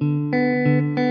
Música